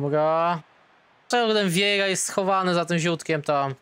Dobra. Czemu ten wiera jest schowany za tym ziutkiem tam?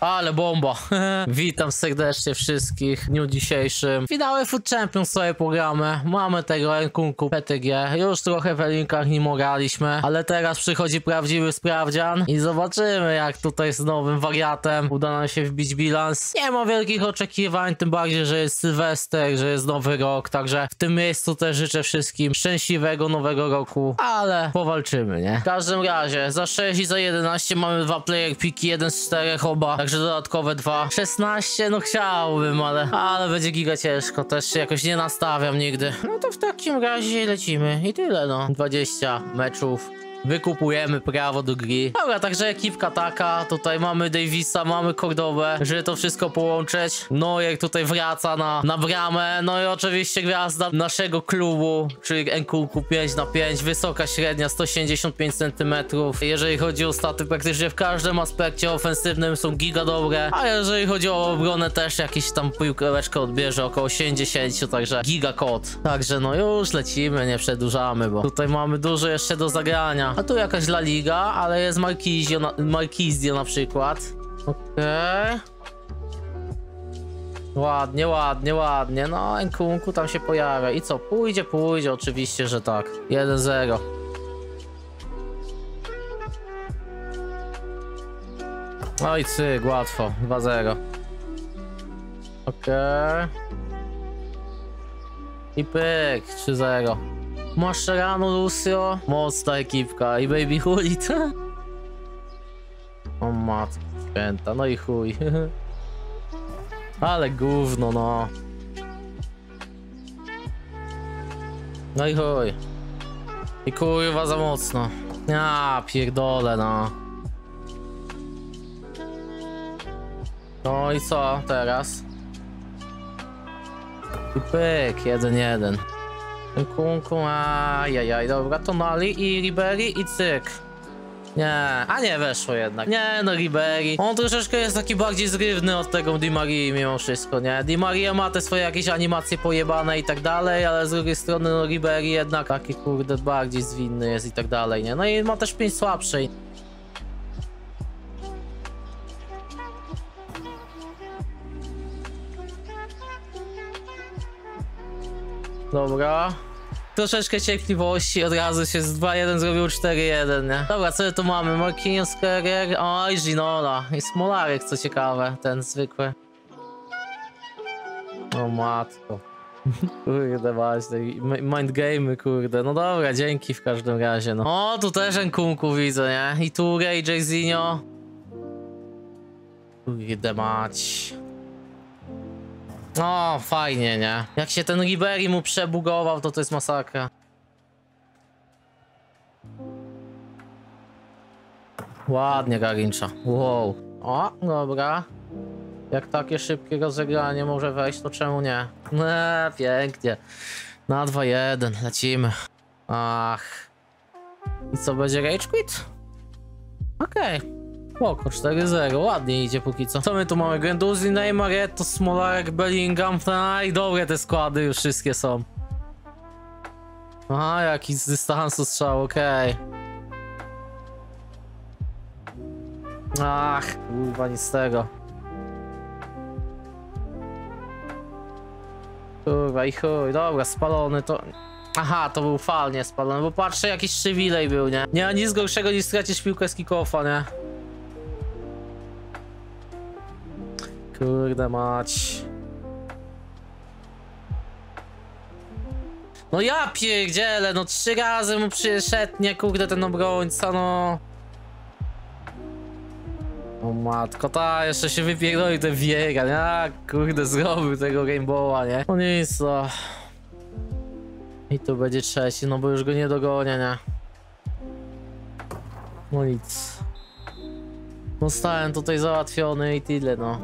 Ale bomba. Witam serdecznie wszystkich w dniu dzisiejszym. Finały Food Champions sobie pogramy. Mamy tego Enkunku PTG. Już trochę w linkach nie mogaliśmy, ale teraz przychodzi prawdziwy sprawdzian i zobaczymy jak tutaj z nowym wariatem uda nam się wbić bilans. Nie ma wielkich oczekiwań, tym bardziej, że jest Sylwester, że jest nowy rok, także w tym miejscu też życzę wszystkim szczęśliwego nowego roku, ale powalczymy, nie? W każdym razie, za 6 i za 11 mamy dwa player piki, jeden z czterech oba, także dodatkowe dwa. 16, no chciałbym, ale, ale będzie giga ciężko, też się jakoś nie nastawiam nigdy. No to w takim razie lecimy i tyle, no. 20 meczów. Wykupujemy prawo do gry. Dobra, także ekipka taka. Tutaj mamy Davisa, mamy Cordobę, żeby to wszystko połączyć. No jak tutaj wraca na, na bramę. No i oczywiście gwiazda naszego klubu, czyli Nkunku 5 na 5 wysoka średnia 175 cm. Jeżeli chodzi o staty, praktycznie w każdym aspekcie ofensywnym są giga dobre. A jeżeli chodzi o obronę, też jakiś tam piłkę odbierze około 80, także giga kod. Także no już lecimy, nie przedłużamy, bo tutaj mamy dużo jeszcze do zagrania. A tu jakaś La Liga, ale jest Marquizio na, przykład. Okej. Ładnie, ładnie, ładnie. No, Nkunku tam się pojawia. I co? Pójdzie, pójdzie, oczywiście, że tak. 1-0. No i cyk, łatwo. 2-0. Okej. I pyk, 3-0. Mascherano, Lucio. Mocna ekipka. I Baby Hulit. O matko święta, no i chuj. Ale gówno, no. No i chuj. I kurwa za mocno. Ja pierdolę, no. No i co teraz? I pyk, jeden, jeden. Kunku, ajajaj, dobra, Tonali i Ribery i cyk. Nie, a nie weszło jednak. Nie, no Ribery. On troszeczkę jest taki bardziej zrywny od tego Di Marii mimo wszystko, nie? Di Maria ma te swoje jakieś animacje pojebane i tak dalej, ale z drugiej strony no Ribery jednak taki kurde bardziej zwinny jest i tak dalej, nie? No i ma też 5 słabszej. Dobra. Troszeczkę cierpliwości, od razu się z 2-1 zrobił 4-1, nie? Dobra, co tu mamy? Marquinhos, Carrier, oj, Ginola i Smolarek, co ciekawe, ten zwykły. O matko. Kurde, właśnie, mind gamey, kurde. No dobra, dzięki w każdym razie, no. O, tu też Nkunku widzę, nie? I tu Ray, Jayzinho. Kurde mać. No, fajnie, nie? Jak się ten Ribery mu przebugował, to to jest masakra. Ładnie, Garincza. Wow. O, dobra. Jak takie szybkie rozegranie może wejść, to czemu nie? Eee, pięknie. Na 2-1, lecimy. Ach. I co, będzie rage quit? Okej. Okay. Spoko, 4-0, ładnie idzie póki co. Co my tu mamy? Genduzi, Neymar, Eto, Smolarek, Bellingham, i dobre te składy już wszystkie są. Aha, jakiś z dystansu strzał, okej. Okay. Ach, kurwa, nic z tego. Kurwa i chuj, dobra, spalony to... Aha, to był fal, nie spalony, bo patrzę, jakiś szywilej był, nie? Nie ma nic gorszego niż stracić piłkę z kickofa, nie? Kurde mać. No ja pierdzielę, no trzy razy mu przyszedł, nie kurde ten obrońca, no. O matko, ta jeszcze się wypierdolił ten wiega, nie? A, kurde, zrobił tego Rainbowa, nie? No nic, no. I tu będzie trzeci, no bo już go nie dogonię, nie? No nic. Zostałem tutaj załatwiony i tyle, no.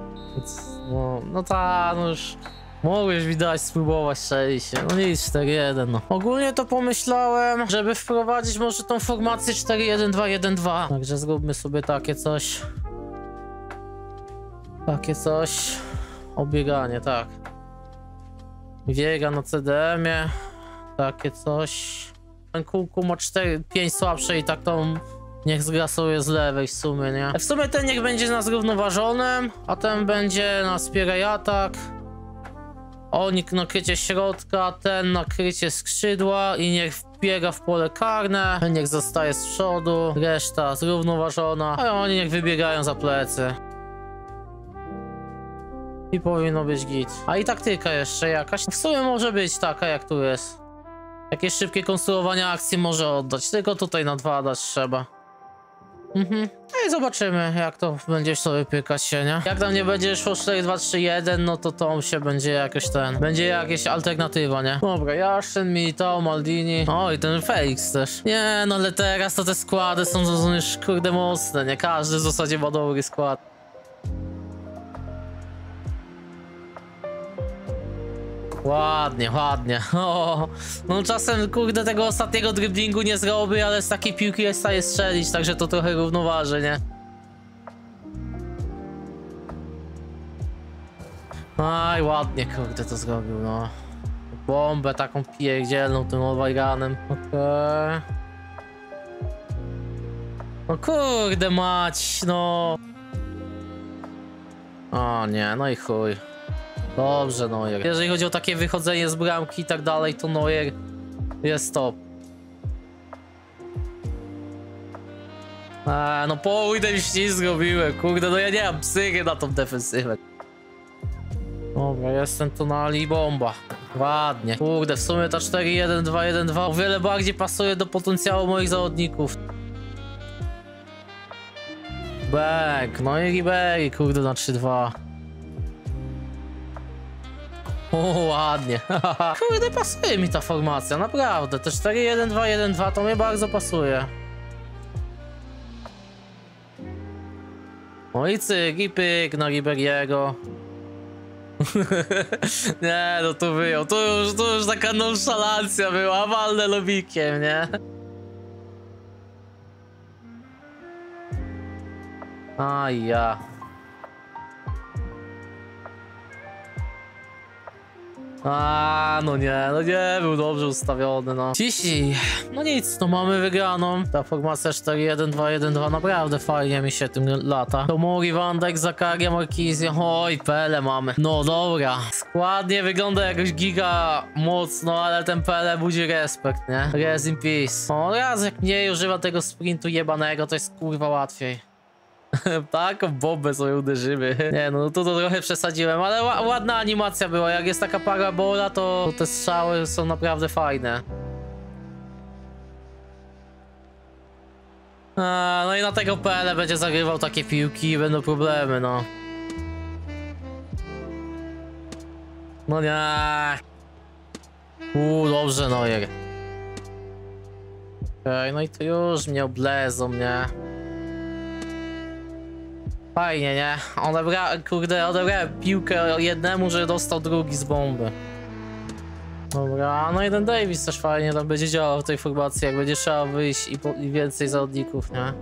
No, no ta, no już mogłeś widać spróbować się. No nic, 4-1, no. Ogólnie to pomyślałem, żeby wprowadzić może tą formację 4-1-2-1-2. Także zróbmy sobie takie coś. Takie coś. Obieganie, tak. Wiega na CDM-ie. Takie coś. Ten kółku ma 4, 5 słabsze i tak to niech zgrasuje z lewej w sumie, nie? W sumie ten niech będzie na zrównoważonym, a ten będzie na wspieraj atak. Onik nakrycie środka, ten nakrycie skrzydła i niech wbiega w pole karne, niech zostaje z przodu, reszta zrównoważona, a oni niech wybiegają za plecy. I powinno być git. A i taktyka jeszcze jakaś. W sumie może być taka jak tu jest. Jakieś szybkie konstruowanie akcji może oddać, tylko tutaj na dwa dać trzeba. Mhm. No i zobaczymy, jak to będzie sobie pykać się, nie? Jak tam nie będzie szło 4, 2, 3, 1, no to to się będzie jakoś ten... Będzie jakieś alternatywa, nie? Dobra, Jaszyn, Militao, Maldini... O, i ten Felix też. Nie, no ale teraz to te składy są już kurde mocne, nie? Każdy w zasadzie ma dobry skład. Ładnie, ładnie. O, no czasem kurde tego ostatniego driblingu nie zrobi, ale z takiej piłki jest w strzelić, także to trochę równoważy, nie? Aj, ładnie kurde to zrobił, no. Bombę taką pierdzielną tym Olwajganem. Okej. Okay. No kurde mać, no. O nie, no i chuj. Dobrze, Neuer. Jeżeli chodzi o takie wychodzenie z bramki i tak dalej, to Neuer jest top. A, no pójdę ścisk zrobiłem, kurde, no ja nie mam psychy na tą defensywę. Dobra, jestem tonali bomba. Ładnie. Kurde, w sumie ta 4-1-2-1-2 o wiele bardziej pasuje do potencjału moich zawodników. Bang, no i Ribery, kurde, na 3-2. O, ładnie. Kurde, pasuje mi ta formacja, naprawdę. Te 4-1-2-1-2 to mnie bardzo pasuje. No i cyk, i pyk na Riberiego. nie, no to wyjął. To już, to już taka nonszalancja była, walne lobikiem, nie? A ja. A, no nie, no nie, był dobrze ustawiony, no. Ciśnij. No nic, no mamy wygraną. Ta formacja 4-1-2-1-2 naprawdę fajnie mi się tym lata. To Mori, Wandek, Zakaria, Markizja. Oj, Pele mamy. No dobra. Składnie wygląda jakoś giga mocno, ale ten Pele budzi respekt, nie? Rest in peace. O, raz jak mniej używa tego sprintu jebanego, to jest kurwa łatwiej. Taką bombę sobie uderzymy. Nie no, to, to trochę przesadziłem, ale ładna animacja była. Jak jest taka parabola, to te strzały są naprawdę fajne. A, no i na tego PL będzie zagrywał takie piłki i będą problemy, no. No nie. Uuu, dobrze, Neuer. Okej, okay, no i to już mnie oblezą, nie? Fajnie, nie? Odebra... Kurde, odebrałem piłkę jednemu, że dostał drugi z bomby. Dobra, no jeden Davis też fajnie tam będzie działał w tej formacji, jak będzie trzeba wyjść i, i więcej zawodników, nie?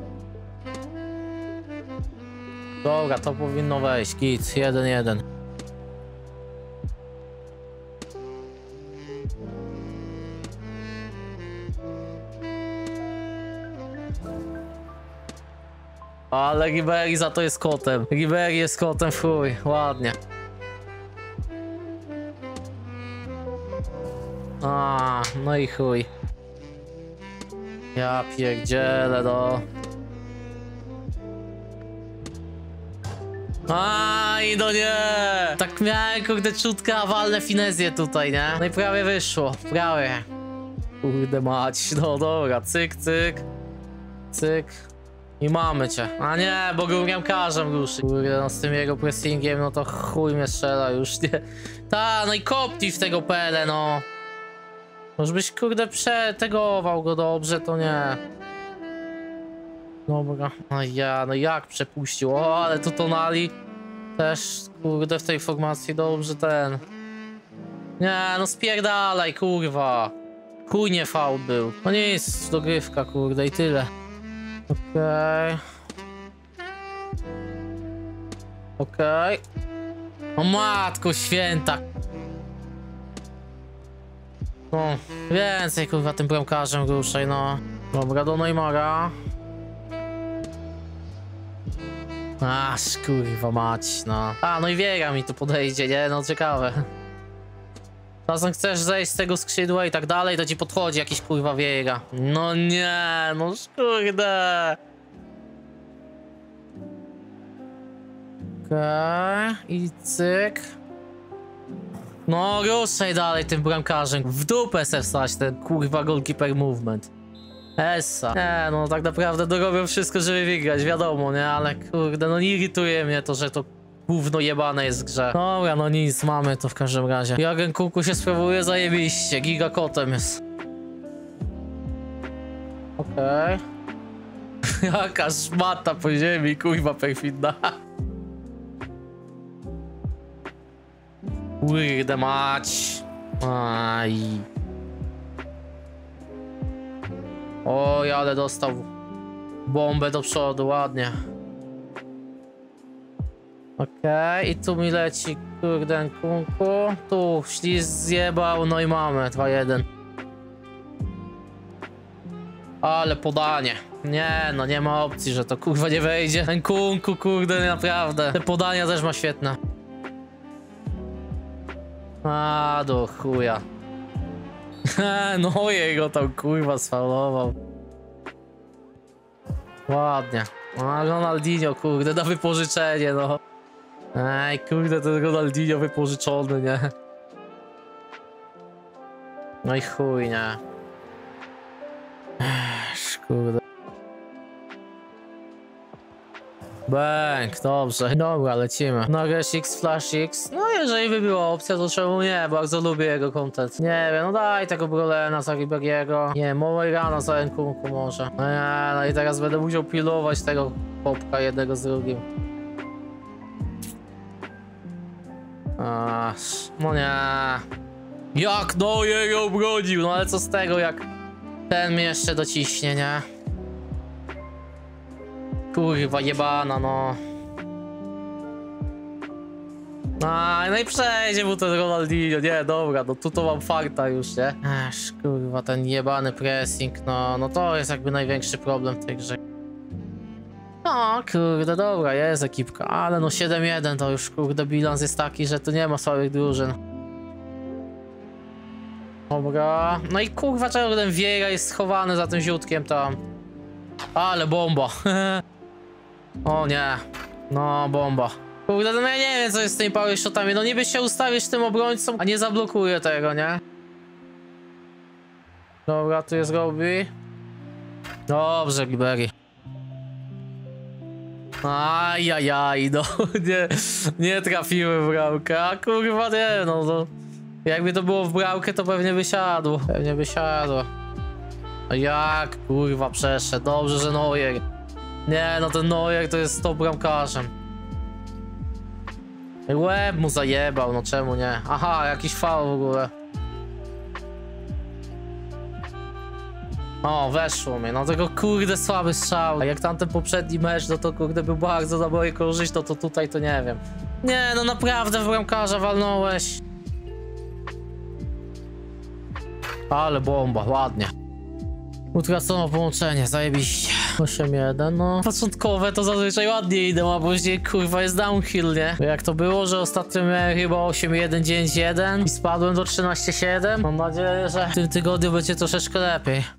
Dobra, to powinno wejść, git, 1-1. Ale Ribery za to jest kotem. Ribery jest kotem, fuj, ładnie. A, no i chuj. Ja pierdzielę, no. Aj, no nie! Tak miałem, kurde, czutkę, walne finezję tutaj, nie? No i prawie wyszło, prawie. Kurde mać, no dobra, cyk, cyk. Cyk. I mamy cię. A nie, bo każem ruszy. Kurde, no z tym jego pressingiem, no to chuj mnie strzela już, nie. Ta, no i kopnij w tego pele, no. Może byś, kurde, przetegował go dobrze, to nie. Dobra. No ja, no jak przepuścił? O, ale tu tonali. Też, kurde, w tej formacji dobrze ten. Nie, no spierdalaj, kurwa. Chuj nie fał był. No nic, dogrywka, kurde, i tyle. Okej. Okay. Okej. Okay. O matko święta. No, więcej kurwa tym bramkarzem ruszaj, no. Dobra, do Neymara. Aż kurwa mać, no. A, no i Wiera mi tu podejdzie, nie? No ciekawe. Czasem chcesz zejść z tego skrzydła i tak dalej, to ci podchodzi jakiś kurwa Wiera. No nie, no kurde. Okej, i cyk. No, ruszaj dalej tym bramkarzem. W dupę se wstać ten kurwa goalkeeper movement. Essa. Nie, no tak naprawdę dorobią wszystko, żeby wygrać, wiadomo, nie? Ale kurde, no nie irytuje mnie to, że to gówno jebane jest grze. Dobra, no nic, mamy to w każdym razie. Jagen Kuku się sprawuje zajebiście, gigakotem jest. Okej. Jaka szmata po ziemi, kurwa perfidna. Kurde mać. Aj. Oj, ale dostał bombę do przodu, ładnie. Okej, i tu mi leci kurde kunku. Tu śliz zjebał, no i mamy 2-1. Ale podanie. Nie, no nie ma opcji, że to kurwa nie wejdzie. Ten kunku, kurde, naprawdę. Te podania też ma świetne. A, do chuja. no jego tam kurwa sfaulował. Ładnie. A Ronaldinho, kurde, na wypożyczenie, no. Ej, kurde, ten Ronaldinho wypożyczony, nie? No i chuj, nie? Ech, kurde. Bęk, dobrze. Dobra, lecimy. Nagrać X, Flash X. No jeżeli by była opcja, to czemu nie? Bardzo lubię jego content. Nie wiem, no daj tego Brolena za Riberiego. Nie, Moirana za Nkunku może. No nie, no i teraz będę musiał pilować tego popka jednego z drugim. No nie. Jak no jego obrodził, no ale co z tego, jak ten mnie jeszcze dociśnie, nie? Kurwa, jebana, no. A, no i przejdzie mu ten Ronaldinho, nie, dobra, no tu to mam farta już, nie? Aż, kurwa, ten jebany pressing, no, no to jest jakby największy problem w tej grze. No, kurde, dobra, jest ekipka, ale no 7-1 to już, kurde, bilans jest taki, że tu nie ma słabych drużyn. Dobra, no i kurwa, czego ten Vieira jest schowany za tym ziutkiem tam. Ale bomba. o nie. No, bomba. Kurde, no ja nie wiem, co jest z tymi power. No niby się ustawisz tym obrońcą, a nie zablokuje tego, nie? Dobra, tu jest Robbie. Dobrze, Ribery. Ajajaj, no nie, nie trafiły w bramkę, a kurwa nie, no to... Jakby to było w bramkę, to pewnie by siadło. Pewnie by siadło. No jak kurwa przeszedł? Dobrze, że Neuer. Nie, no ten Neuer to jest top bramkarzem. Łeb mu zajebał, no czemu nie? Aha, jakiś fał w ogóle. O, weszło mnie, no tego kurde słaby strzał. A jak tamten poprzedni mecz, no to kurde był bardzo na mojej korzyść, no to tutaj to nie wiem. Nie, no naprawdę w bramkarza walnąłeś. Ale bomba, ładnie. Utracono połączenie, zajebiście. 8-1, no. Początkowe to zazwyczaj ładnie idą, a później kurwa jest downhill, nie? Jak to było, że ostatnio miałem chyba 8-1, 9-1 i spadłem do 13-7. Mam nadzieję, że w tym tygodniu będzie troszeczkę lepiej.